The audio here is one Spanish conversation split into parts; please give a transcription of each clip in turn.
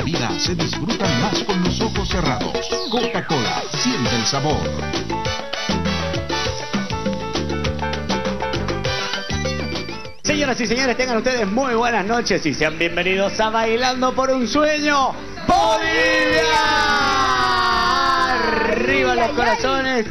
La vida se disfruta más con los ojos cerrados. Coca-Cola, siente el sabor. Señoras y señores, tengan ustedes muy buenas noches y sean bienvenidos a Bailando por un Sueño, Bolivia. Arriba los corazones.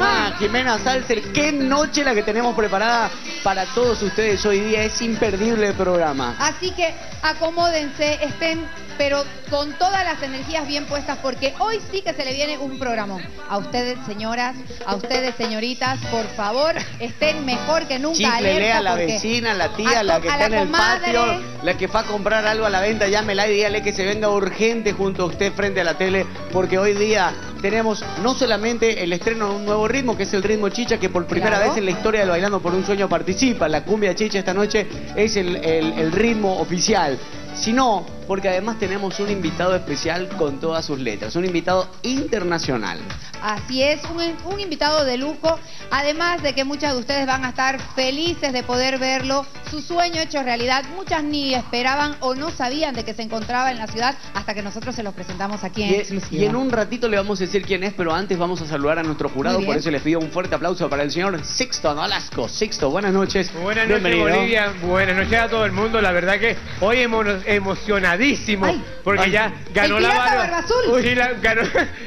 Ah, Jimena Salcer, qué noche la que tenemos preparada para todos ustedes hoy día. Es imperdible el programa. Así que acomódense, estén pero con todas las energías bien puestas porque hoy sí que se le viene un programa. A ustedes, señoras, a ustedes, señoritas, por favor, estén mejor que nunca. Chiflele a la vecina, la tía, la que está en el patio, la que fue a comprar algo a la venta, llámela y dígale que se venga urgente junto a usted frente a la tele, porque hoy día tenemos no solamente el estreno de un nuevo ritmo, que es el ritmo chicha, que por primera Claro. vez en la historia del Bailando por un Sueño participa. La cumbia chicha esta noche es el, el- el ritmo oficial. Sino porque además tenemos un invitado especial con todas sus letras, un invitado internacional. Así es, un, un invitado de lujo, además de que muchas de ustedes van a estar felices de poder verlo, su sueño hecho realidad. Muchas ni esperaban o no sabían de que se encontraba en la ciudad hasta que nosotros se los presentamos aquí en Y, exclusiva. y en un ratito le vamos a decir quién es, pero antes vamos a saludar a nuestro jurado, por eso les pido un fuerte aplauso para el señor Sixto Nolasco. Sixto, buenas noches. Buenas noches Bienvenido. Bolivia, buenas noches a todo el mundo. La verdad que hoy hemos emocionadísimo Ay. porque Ay. ya ganó El la barba, barba azul. Uy, la- ganó,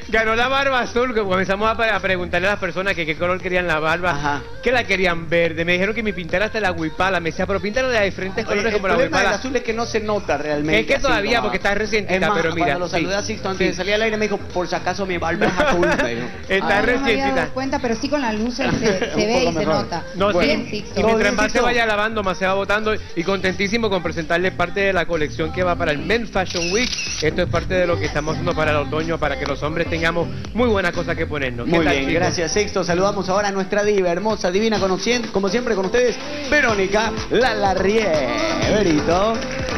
ganó la barba azul. Comenzamos a, preguntarle a las personas que qué color querían la barba, Ajá. que la querían verde. Me dijeron que me pintara hasta la huipala. Me decía, pero píntala de diferentes colores el como la huipala. azul es que no se nota realmente. Es que todavía, como- porque está recientita, Es más, pero mira, Cuando lo sí. saludé a Sixto antes de Sí. salir al aire me dijo, por si acaso mi barba es azul. Está Ah, no me dado cuenta, pero sí con la luz se, ve y se nota. No, sí. Bien, Y Sixto. Todo mientras más se vaya lavando, más se va botando. Y contentísimo con presentarle parte de la colección que va para el Men Fashion Week. Esto es parte de lo que estamos haciendo para el otoño, para que los hombres tengamos muy buenas cosas que ponernos. ¿Qué Muy tal, bien, chicos? gracias Sexto. Saludamos ahora a nuestra diva, hermosa, divina, conocien- como siempre con ustedes, Verónica Lalarrie. Verito.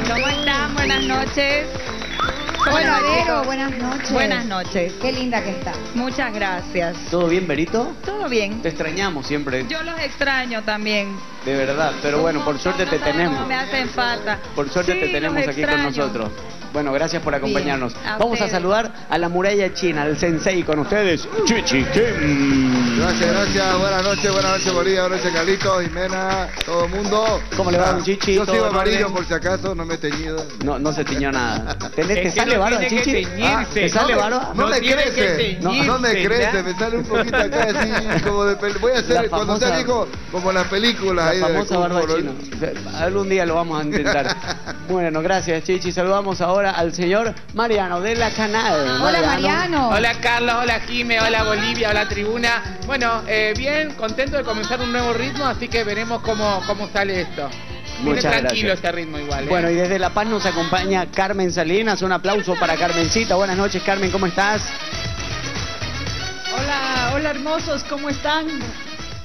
¿Cómo están? Buenas noches. ¿Cómo Hola, les va, Vero, buenas noches. Buenas noches. Qué linda que está. Muchas gracias. ¿Todo bien, Verito? ¿Todo bien? Te extrañamos siempre, Yo los extraño también. de verdad. Pero bueno, por suerte te tenemos. Me hacen falta. Por suerte Sí, te tenemos aquí con nosotros. Bueno, gracias por acompañarnos. Bien, a Vamos a saludar a la muralla china, al sensei con ustedes, Chichi Kim. Gracias, gracias. Buenas noches, buenas noches Bolivia, buenas noches Carlitos, Jimena, todo el mundo. ¿Cómo le va, Ah, Chichi? Yo ¿Todo sigo amarillo por si acaso, no me he teñido. No, no se tiñó nada. ¿Tenés, Es ¿Te que sale no barba, que Chichi? teñirse. Ah, ¿Te sale no, me- barba? No, No me tiene que crece, no, no me crece, me sale un poquito acá así como de pel- Voy a hacer cuando sea hijo como las películas. La ahí de famosa barba chino. Algún día lo vamos a intentar. Bueno, gracias, Chichi. Saludamos ahora al señor Mariano de la Canal. Hola, Mariano. Hola Carlos, hola Jime, hola Bolivia, hola Tribuna. Bueno, eh, bien, contento de comenzar un nuevo ritmo, así que veremos cómo, cómo sale esto. Viene Muchas tranquilo gracias. este ritmo igual. ¿eh? Bueno, y desde La Paz nos acompaña Carmen Salinas. Un aplauso para Carmencita. Buenas noches, Carmen, ¿cómo estás? Hola, hola hermosos, ¿cómo están?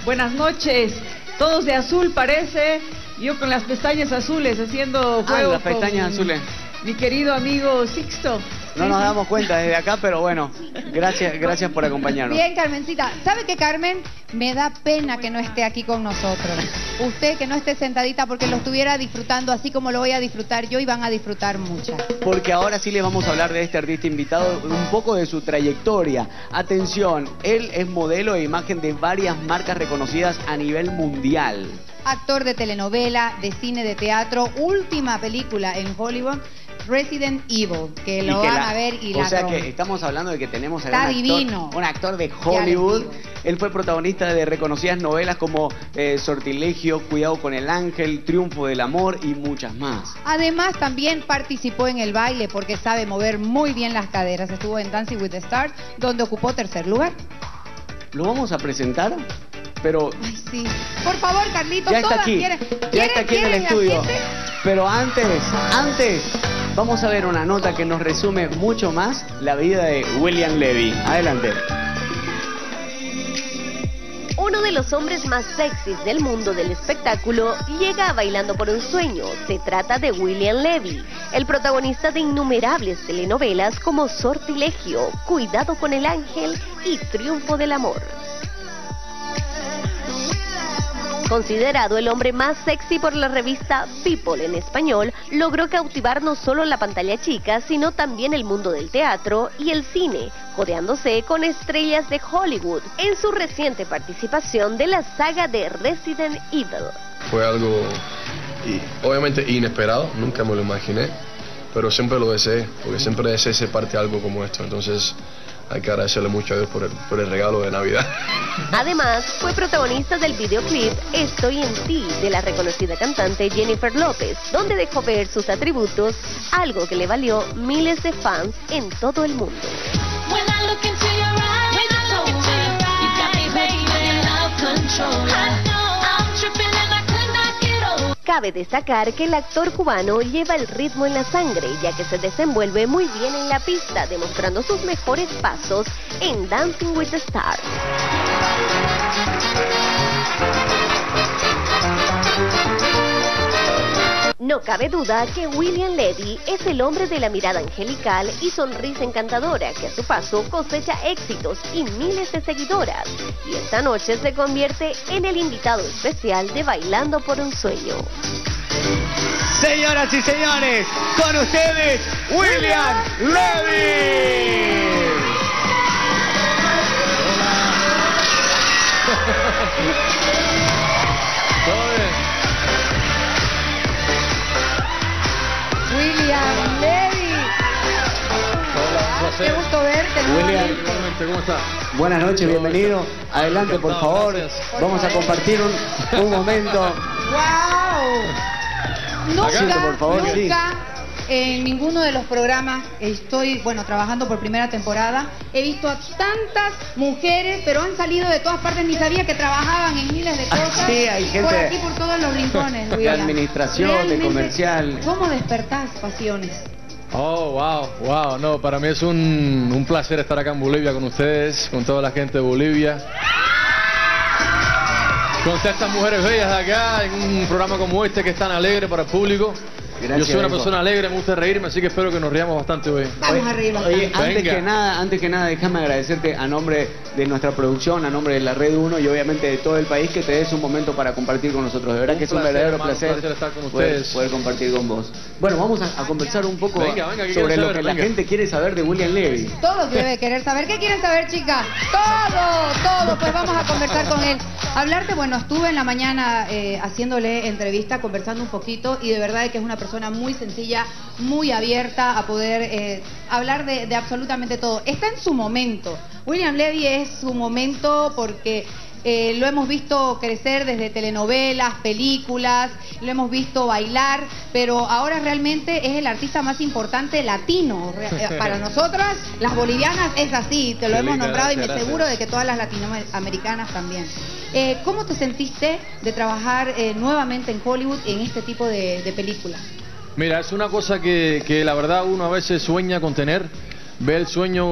Buenas noches. Todos de azul parece. Yo con las pestañas azules haciendo Ah, juego. las pestañas con azules. Mi querido amigo Sixto. No nos damos cuenta desde acá, pero bueno, gracias, gracias por acompañarnos. Bien, Carmencita. ¿Sabe qué, Carmen? Me da pena que no esté aquí con nosotros. Usted que no esté sentadita porque lo estuviera disfrutando así como lo voy a disfrutar yo y van a disfrutar muchas. Porque ahora sí les vamos a hablar de este artista invitado, un poco de su trayectoria. Atención, él es modelo e imagen de varias marcas reconocidas a nivel mundial. Actor de telenovela, de cine, de teatro, última película en Hollywood, Resident Evil, que lo van la- a ver y O la sea rompe. que estamos hablando de que tenemos a Está un actor, divino. un actor de Hollywood. Él fue protagonista de reconocidas novelas como eh, Sortilegio, Cuidado con el Ángel, Triunfo del Amor y muchas más. Además, también participó en el baile porque sabe mover muy bien las caderas. Estuvo en Dancing with the Stars, donde ocupó tercer lugar. Lo vamos a presentar, pero Ay, sí. Por favor, Carlitos, ya está todas aquí, quieren. ya ¿quieren- está aquí en el estudio. Pero antes, antes, vamos a ver una nota que nos resume mucho más la vida de William Levy. Adelante. Uno de los hombres más sexys del mundo del espectáculo llega Bailando por un Sueño. Se trata de William Levy, el protagonista de innumerables telenovelas como Sortilegio, Cuidado con el Ángel y Triunfo del Amor. Considerado el hombre más sexy por la revista People en español, logró cautivar no solo la pantalla chica, sino también el mundo del teatro y el cine, codeándose con estrellas de Hollywood en su reciente participación de la saga de Resident Evil. Fue algo y, obviamente inesperado, nunca me lo imaginé, pero siempre lo deseé, porque siempre deseé ser parte de algo como esto. Entonces hay que agradecerle mucho a Dios por el, por el regalo de Navidad. Además, fue protagonista del videoclip Estoy en ti de la reconocida cantante Jennifer López, donde dejó ver sus atributos, algo que le valió miles de fans en todo el mundo. Cabe destacar que el actor cubano lleva el ritmo en la sangre, ya que se desenvuelve muy bien en la pista, demostrando sus mejores pasos en Dancing with the Stars. No cabe duda que William Levy es el hombre de la mirada angelical y sonrisa encantadora que a su paso cosecha éxitos y miles de seguidoras. Y esta noche se convierte en el invitado especial de Bailando por un Sueño. Señoras y señores, con ustedes, William Levy. William Levy. Qué gusto verte. William, nuevamente. ¿cómo está? Buenas noches, bienvenido. Adelante, por favor. Vamos a compartir un, un momento. ¡Wow! Nunca, Siento, por favor, sí. En ninguno de los programas estoy, bueno, trabajando por primera temporada. He visto a tantas mujeres, pero han salido de todas partes. Ni sabía que trabajaban en miles de cosas. Ah, Sí, hay gente Por aquí, por todos los rincones, de administración, de Realmente, comercial. ¿Cómo despertás pasiones? Oh, wow, wow, no, para mí es un, un placer estar acá en Bolivia con ustedes, con toda la gente de Bolivia. Con todas estas mujeres bellas de acá, en un programa como este que es tan alegre para el público. Gracias, Yo soy una persona alegre, me gusta reírme, así que espero que nos riamos bastante hoy. Vamos arriba. Oye, antes Venga. que nada, antes que nada, déjame agradecerte a nombre de nuestra producción, a nombre de la Red 1 y obviamente de todo el país que te des un momento para compartir con nosotros. De verdad Un que es un verdadero hermano, placer, placer estar con poder, ustedes. poder compartir con vos. Bueno, vamos a, a conversar un poco Venga, venga, ¿qué sobre lo saber? que la gente quiere saber de William Levy. Todo debe querer saber. ¿Qué quieren saber, chicas? Todo, todo. Pues vamos a conversar con él. Hablarte, bueno, estuve en la mañana eh, haciéndole entrevista, conversando un poquito y de verdad que es una persona muy sencilla, muy abierta a poder eh, hablar de, de absolutamente todo. Está en su momento. William Levy es su momento porque eh, lo hemos visto crecer desde telenovelas, películas, lo hemos visto bailar, pero ahora realmente es el artista más importante latino. Eh, Para nosotras, las bolivianas, es así, te lo Qué hemos nombrado y me aseguro de que todas las latinoamericanas también. Eh, ¿Cómo te sentiste de trabajar eh, nuevamente en Hollywood en este tipo de, de películas? Mira, es una cosa que, que la verdad uno a veces sueña con tener. Ve el sueño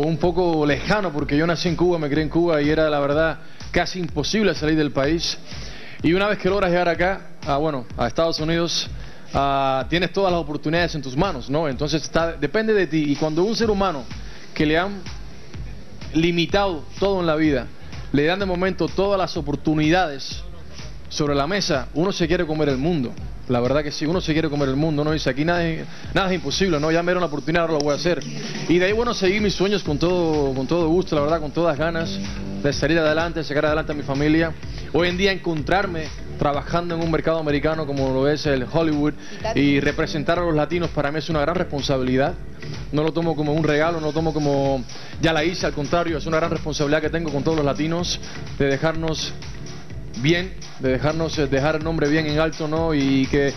un poco lejano, porque yo nací en Cuba, me crié en Cuba y era la verdad casi imposible salir del país. Y una vez que logras llegar acá, a, bueno, a Estados Unidos, ah, tienes todas las oportunidades en tus manos, ¿no? Entonces está, depende de ti. Y cuando un ser humano que le han limitado todo en la vida, le dan de momento todas las oportunidades sobre la mesa, uno se quiere comer el mundo. La verdad que sí, uno se quiere comer el mundo, ¿no? Dice, aquí nada, nada imposible, ¿no? Ya me dieron la oportunidad, ahora lo voy a hacer. Y de ahí, bueno, seguir mis sueños con todo, con todo gusto, la verdad, con todas ganas de salir adelante, de sacar adelante a mi familia. Hoy en día encontrarme trabajando en un mercado americano como lo es el Hollywood y representar a los latinos para mí es una gran responsabilidad. No lo tomo como un regalo, no lo tomo como ya la hice, al contrario, es una gran responsabilidad que tengo con todos los latinos de dejarnos bien, de dejarnos eh, dejar el nombre bien en alto, ¿no? Y que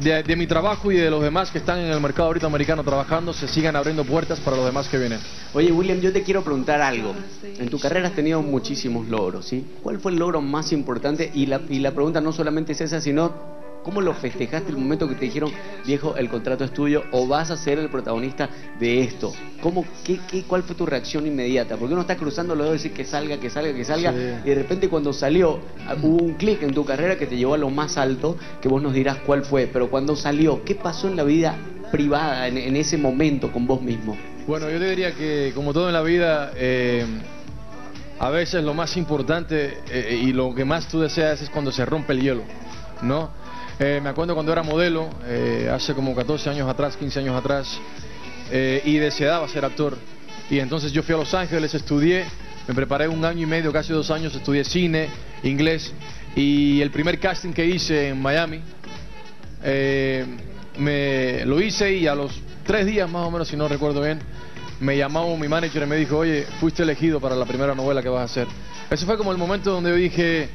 de, de mi trabajo y de los demás que están en el mercado ahorita americano trabajando se sigan abriendo puertas para los demás que vienen. Oye, William, yo te quiero preguntar algo. En tu carrera has tenido muchísimos logros, ¿sí? ¿Cuál fue el logro más importante? Y la, y la pregunta no solamente es esa, sino ¿cómo lo festejaste el momento que te dijeron, viejo, el contrato es tuyo o vas a ser el protagonista de esto? ¿Cómo, qué, qué, ¿Cuál fue tu reacción inmediata? Porque uno está cruzando los dedos y decir que salga, que salga, que salga. Sí. Y de repente cuando salió, ah, hubo un clic en tu carrera que te llevó a lo más alto, que vos nos dirás cuál fue. Pero cuando salió, ¿qué pasó en la vida privada, en, en ese momento con vos mismo? Bueno, yo te diría que como todo en la vida, eh, a veces lo más importante eh, y lo que más tú deseas es cuando se rompe el hielo, ¿no? Eh, me acuerdo cuando era modelo, eh, hace como 14 años atrás, 15 años atrás, eh, y deseaba ser actor. Y entonces yo fui a Los Ángeles, estudié, me preparé un año y medio, casi dos años, estudié cine, inglés, y el primer casting que hice en Miami, me lo hice y a los tres días más o menos, si no recuerdo bien, me llamó mi manager y me dijo, oye, fuiste elegido para la primera novela que vas a hacer. Ese fue como el momento donde yo dije,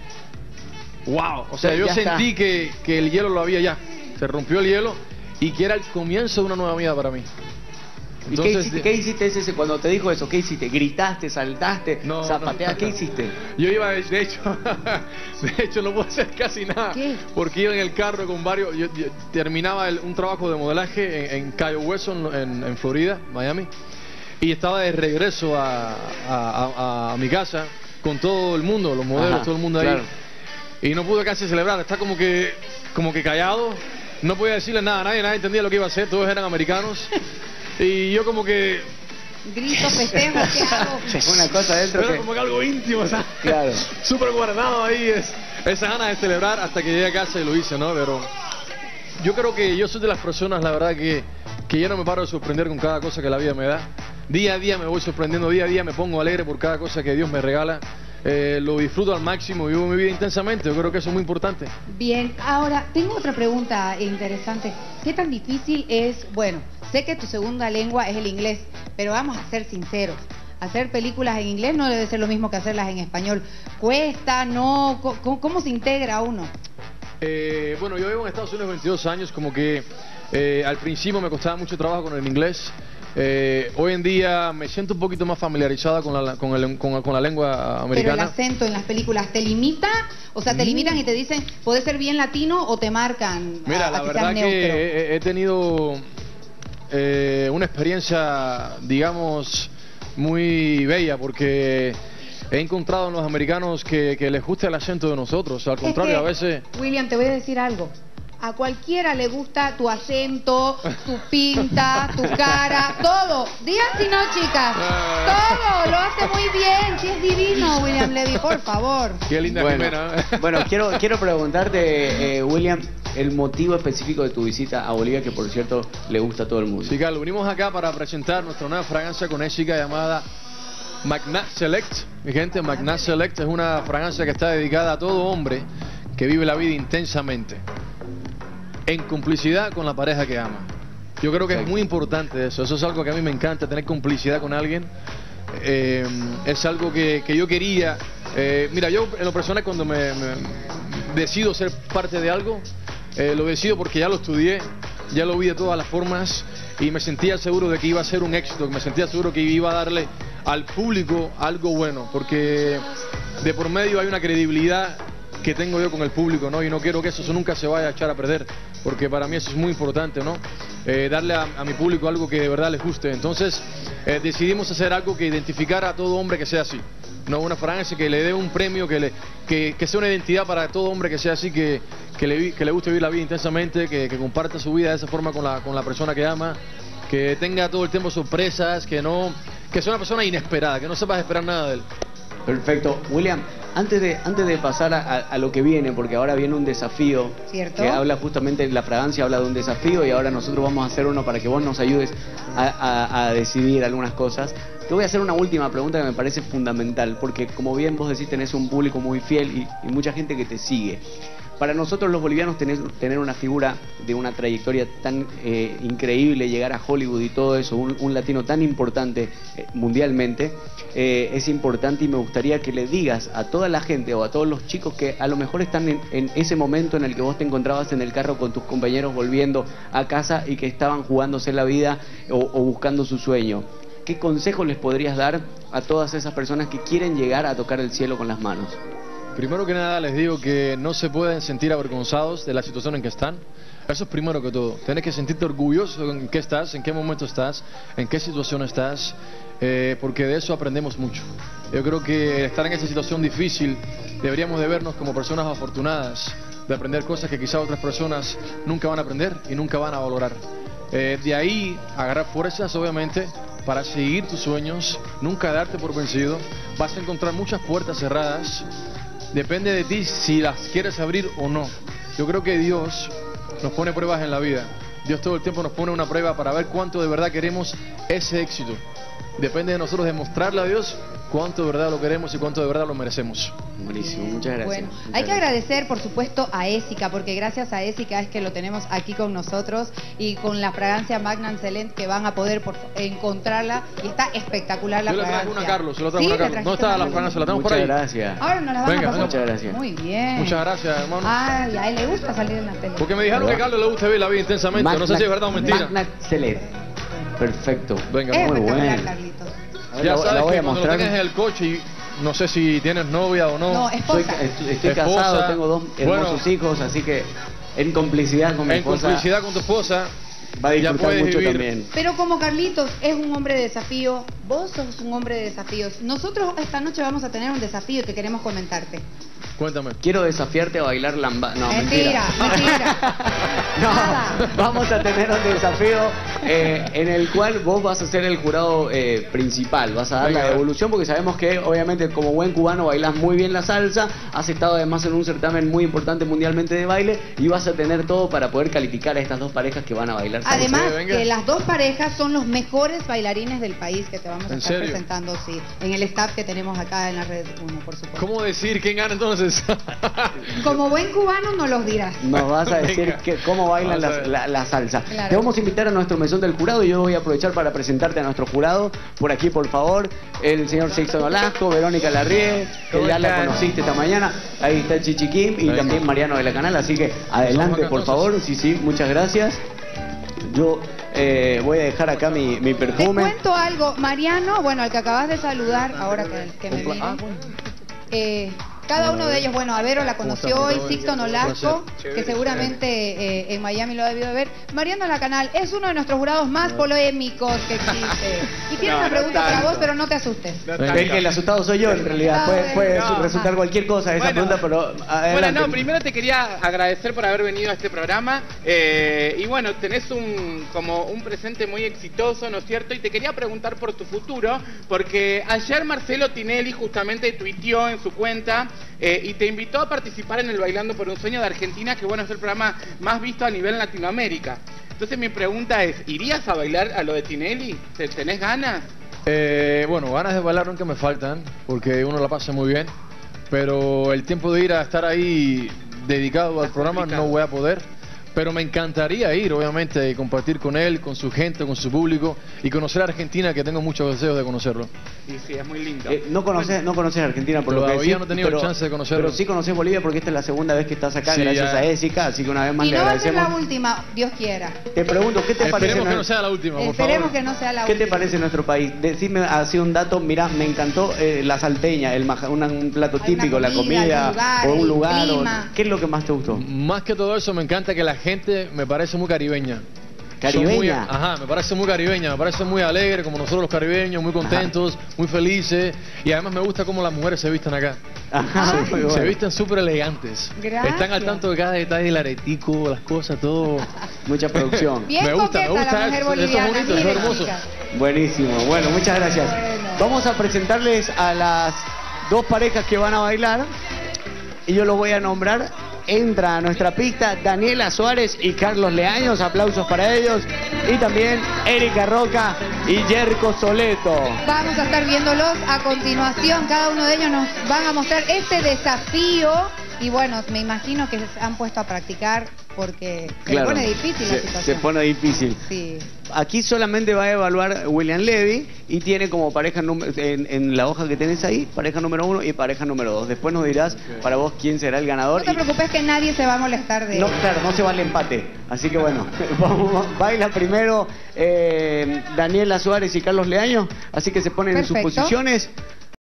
wow, o sea, yo sentí que, que el hielo lo había ya, se rompió el hielo y que era el comienzo de una nueva vida para mí. ¿Y qué hiciste, qué hiciste ese, cuando te dijo eso? ¿Qué hiciste? ¿Gritaste, saltaste, zapateaste? ¿Qué hiciste? Yo iba, de de hecho, de hecho no puedo hacer casi nada, porque iba en el carro con varios, yo, yo terminaba el- un trabajo de modelaje en, en Cayo Hueso, en, en- en Florida, Miami, y estaba de regreso a, a- a- a mi casa con todo el mundo, los modelos, Ajá, todo el mundo ahí, claro. Y no pude casi celebrar, está como que, como que callado, no podía decirle nada a nadie, nadie entendía lo que iba a hacer, todos eran americanos, y yo como que Grito, festejo, ¿qué hago? Una cosa dentro era que... como que algo íntimo, ¿sabes? Claro. Súper guardado ahí, es, esa ganas de celebrar hasta que llegué a casa y lo hice, ¿no? Pero yo creo que yo soy de las personas, la verdad, que, que yo no me paro de sorprender con cada cosa que la vida me da. Día a día me voy sorprendiendo, día a día me pongo alegre por cada cosa que Dios me regala. Eh, lo disfruto al máximo, vivo mi vida intensamente, yo creo que eso es muy importante. Bien, ahora tengo otra pregunta interesante. ¿Qué tan difícil es, bueno, sé que tu segunda lengua es el inglés, pero vamos a ser sinceros. Hacer películas en inglés no debe ser lo mismo que hacerlas en español. ¿Cuesta? ¿No? ¿Cómo, cómo se integra uno? Eh, bueno, yo vivo en Estados Unidos 22 años, como que eh, al principio me costaba mucho trabajo con el inglés. Eh, hoy en día me siento un poquito más familiarizada con la, con el- con- con la lengua Pero el americana. acento en las películas, ¿te limita? O sea, te limitan y te dicen, ¿puedes ser bien latino o te marcan? Mira, a la que verdad que he, he tenido eh, una experiencia, digamos, muy bella porque he encontrado en los americanos que, que les gusta el acento de nosotros. Al Es contrario, que, a veces... William, te voy a decir algo. A cualquiera le gusta tu acento, tu pinta, tu cara, todo. Si no, chicas. Todo, lo hace muy bien. Si es divino, William Levy, por favor. Qué linda bueno, Jimena. bueno, quiero, quiero preguntarte, eh, William, el motivo específico de tu visita a Bolivia, que por cierto le gusta a todo el mundo. Carlos, venimos acá para presentar nuestra nueva fragancia conésica llamada Magnat Select. Mi gente, Magnat Select es una fragancia que está dedicada a todo hombre que vive la vida intensamente, en complicidad con la pareja que ama. Yo creo que es muy importante eso. Eso es algo que a mí me encanta, tener complicidad con alguien. Eh, es algo que, que yo quería. eh, mira, yo en lo personal cuando me, me- decido ser parte de algo, eh, lo decido porque ya lo estudié, ya lo vi de todas las formas y me sentía seguro de que iba a ser un éxito, me sentía seguro que iba a darle al público algo bueno, porque de por medio hay una credibilidad que tengo yo con el público, ¿no? Y no quiero que eso nunca se vaya a echar a perder, porque para mí eso es muy importante, ¿no? Eh, darle a, mi público algo que de verdad les guste. Entonces, eh, decidimos hacer algo que identificara a todo hombre que sea así. No una fragancia que le dé un premio, que, le, que, sea una identidad para todo hombre que sea así, que, que, le, guste vivir la vida intensamente, que, que comparta su vida de esa forma con la, con la persona que ama, que tenga todo el tiempo sorpresas, que no que sea una persona inesperada, que no sepas esperar nada de él. Perfecto. William, antes de, antes de pasar a, a- a lo que viene, porque ahora viene un desafío ¿Cierto? que habla justamente, la fragancia habla de un desafío y ahora nosotros vamos a hacer uno para que vos nos ayudes a, a- a decidir algunas cosas. Te voy a hacer una última pregunta que me parece fundamental, porque como bien vos decís, tenés un público muy fiel y, mucha gente que te sigue. Para nosotros los bolivianos tener, tener una figura de una trayectoria tan eh, increíble, llegar a Hollywood y todo eso, un, un latino tan importante eh, mundialmente, eh, es importante y me gustaría que le digas a toda la gente o a todos los chicos que a lo mejor están en, en ese momento en el que vos te encontrabas en el carro con tus compañeros volviendo a casa y que estaban jugándose la vida o, o buscando su sueño. ¿Qué consejos les podrías dar a todas esas personas que quieren llegar a tocar el cielo con las manos? Primero que nada les digo que no se pueden sentir avergonzados de la situación en que están. Eso es primero que todo. Tienes que sentirte orgulloso en qué estás, en qué momento estás, en qué situación estás, eh, porque de eso aprendemos mucho. Yo creo que estar en esa situación difícil deberíamos de vernos como personas afortunadas, de aprender cosas que quizá otras personas nunca van a aprender y nunca van a valorar. Eh, de ahí agarrar fuerzas, obviamente, para seguir tus sueños, nunca darte por vencido, vas a encontrar muchas puertas cerradas. Depende de ti si las quieres abrir o no. Yo creo que Dios nos pone pruebas en la vida. Dios todo el tiempo nos pone una prueba para ver cuánto de verdad queremos ese éxito. Depende de nosotros demostrarle a Dios cuánto de verdad lo queremos y cuánto de verdad lo merecemos. Buenísimo, muchas gracias. Bueno, Muchas hay que agradecer, por supuesto, a Ésica, porque gracias a Ésica es que lo tenemos aquí con nosotros y con la fragancia Magna Excelente que van a poder por- encontrarla y está espectacular la Yo le traigo fragancia. una a Carlos, se la traigo Sí, una a le Carlos. ¿Dónde trajiste está la fragancia? ¿La tenemos por Muchas ahí? gracias. Ahora nos la van Venga, a pasar. Muchas gracias. Muy bien. Muchas gracias, hermano. Ay, a él le gusta salir en la tele. Porque me dijeron que a Carlos le gusta ver la vida intensamente. no sé si es verdad o mentira. Magna Select. Perfecto. Venga, Es muy bueno. Carlitos. Ver, Ya la, sabes la voy que a cuando lo mostrar. tengas en el coche y no sé si tienes novia o no. No, Soy, esposa. estoy, estoy Esposa. casado, tengo dos hermosos Bueno. hijos, así que en complicidad con mi en esposa complicidad con tu esposa, va a disfrutar mucho vivir. también. Pero como Carlitos es un hombre de desafío, vos sos un hombre de desafíos. Nosotros esta noche vamos a tener un desafío que queremos comentarte. cuéntame. Quiero desafiarte a bailar lamba. No, mentira. mentira, mentira. No, Nada. vamos a tener un desafío eh, en el cual vos vas a ser el jurado eh, principal, vas a dar Venga, la devolución porque sabemos que obviamente como buen cubano bailás muy bien la salsa, has estado además en un certamen muy importante mundialmente de baile y vas a tener todo para poder calificar a estas dos parejas que van a bailar. Además, que las dos parejas son los mejores bailarines del país que te vamos a ¿En estar serio? presentando, sí, en el staff que tenemos acá en la Red 1, por supuesto. ¿Cómo decir quién gana entonces? Como buen cubano no los dirás. Nos vas a decir Venga. que, cómo bailan las- la, la salsa. Claro. Te vamos a invitar a nuestro mesón del jurado y yo voy a aprovechar para presentarte a nuestro jurado. Por aquí, por favor, el señor Sixto Nolasco, Verónica Larrie, que ¿Cómo ya la conociste esta mañana. Ahí está Chichi Kim y Venga. también Mariano de la Canal. Así que adelante, por favor. Sí, sí, muchas gracias. Yo eh, voy a dejar acá mi, mi Te perfume. cuento algo, Mariano, bueno, al que acabas de saludar, ahora que, que me vine, Ah, eh, cada uno de ellos, bueno, a Vero la conoció ¿Cómo hoy? Sixto Nolasco, que seguramente eh, en Miami lo ha debido de ver. Mariano La Canal es uno de nuestros jurados más polémicos que existe. Y tiene No, una no pregunta para tanto. vos, pero no te asustes. Es que el asustado soy yo, en realidad. No, Puede, puede no. resultar cualquier cosa esa Bueno. pregunta, pero adelante. Bueno, no, primero te quería agradecer por haber venido a este programa eh, y bueno, tenés un como un presente muy exitoso, ¿no es cierto? Y te quería preguntar por tu futuro, porque ayer Marcelo Tinelli justamente tuiteó en su cuenta eh, y te invitó a participar en el Bailando por un Sueño de Argentina, que bueno, es el programa más visto a nivel Latinoamérica. Entonces mi pregunta es, ¿irías a bailar a lo de Tinelli? ¿Te- ¿Tenés ganas? Eh, bueno, ganas de bailar nunca me faltan, porque uno la pasa muy bien, pero el tiempo de ir a estar ahí dedicado al programa complicado. no voy a poder. Pero me encantaría ir, obviamente, y compartir con él, con su gente, con su público y conocer a Argentina, que tengo muchos deseos de conocerlo. Sí, sí, es muy lindo. Eh, no conoces, no conoces Argentina por lo que Todavía decís, no he tenido pero- chance de conocerlo. Pero sí conoces Bolivia porque esta es la segunda vez que estás acá Sí, gracias ya. a Ésica, así que una vez más Y le no va a ser la agradecemos. última, Dios quiera. Te pregunto, ¿qué te parece? Esperemos que no sea la última, por Esperemos favor. que no sea la ¿Qué te última. parece nuestro país? Decime así un dato, mira, me encantó eh, la salteña, el maja- una- un plato Hay típico, la comida, comida, el lugar, o un lugar. o-. ¿Qué es lo que más te gustó? Más que todo eso, me encanta que la gente me parece muy caribeña. ¿Caribeña? muy- ajá, me parece muy caribeña, me parece muy alegre, como nosotros los caribeños, muy contentos, muy felices. Y además me gusta cómo las mujeres se visten acá. Ajá, Se visten súper elegantes. Gracias. Están al tanto de cada detalle, el aretico, las cosas, todo. Mucha producción. Bien Me gusta, me gusta la mujer eso, eso es bonito, eso es hermoso. Buenísimo, bueno, muchas gracias. Bueno. Vamos a presentarles a las dos parejas que van a bailar y yo los voy a nombrar. Entra a nuestra pista Daniela Suárez y Carlos Leaños, aplausos para ellos. Y también Erika Roca y Yerko Soleto. Vamos a estar viéndolos a continuación. Cada uno de ellos nos van a mostrar este desafío. Y bueno, me imagino que se han puesto a practicar porque se Claro, pone difícil la se- situación. se pone difícil. Sí. Aquí solamente va a evaluar William Levy y tiene como pareja número- en, en la hoja que tenés ahí, pareja número uno y pareja número dos. Después nos dirás para vos quién será el ganador. No te y- preocupes que nadie se va a molestar de No, claro, no se vale empate. Así que bueno, vamos, baila primero eh, Daniela Suárez y Carlos Leaño. Así que se ponen en sus posiciones.